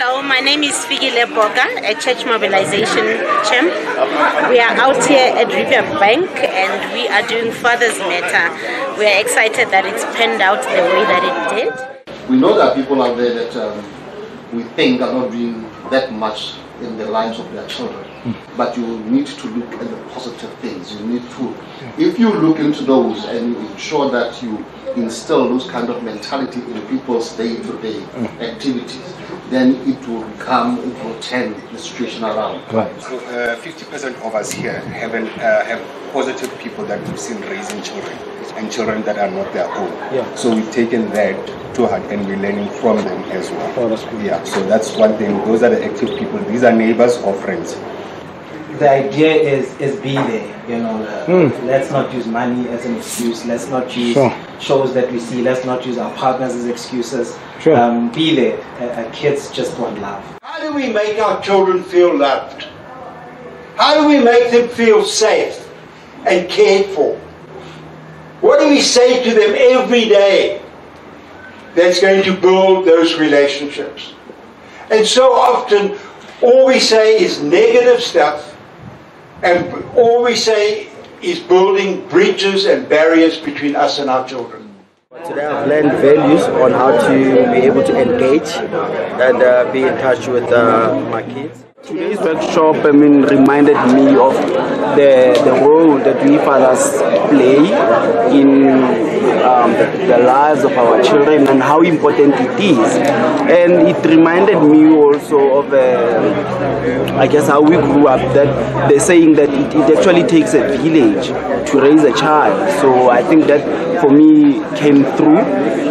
Hello, my name is Figi Leboga, a church mobilization champ. We are out here at River Bank and we are doing Father's Matter. We are excited that it's panned out the way that it did. We know that people out there that um, we think are not doing that much in the lives of their children. But you need to look at the positive things. You need to, if you look into those and you ensure that you instill those kind of mentality in people's day-to-day activities, then it will come, it will turn the situation around. Right. So uh, 50% of us here haven't, uh, have positive people that we've seen raising children and children that are not their own. Yeah. So we've taken that to heart and we're learning from them as well. Oh, that's good. Yeah, so that's one thing. Those are the active people. These are neighbors or friends. the idea is is be there you know uh, let's not use money as an excuse let's not use Sure. shows that we see let's not use our partners as excuses Sure. um, be there uh, uh, kids just want love How do we make our children feel loved? How do we make them feel safe and cared for? What do we say to them every day that's going to build those relationships? And so often, all we say is negative stuff, and all we say is building bridges and barriers between us and our children. Today I've learned values on how to be able to engage and uh, be in touch with uh, my kids. Today's workshop, I mean, reminded me of the, the role that we fathers play in um, the, lives of our children and how important it is. And it reminded me also of, uh, I guess, how we grew up. That they're saying that it, it actually takes a village to raise a child. So I think that for me came through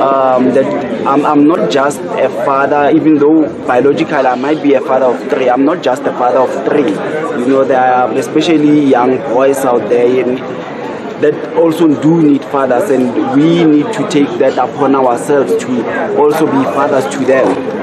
um, that I'm, I'm not just a father, even though biologically I might be a father of three. I'm not just a father of three. You know, there are especially young boys out there that also do need fathers, and we need to take that upon ourselves to also be fathers to them.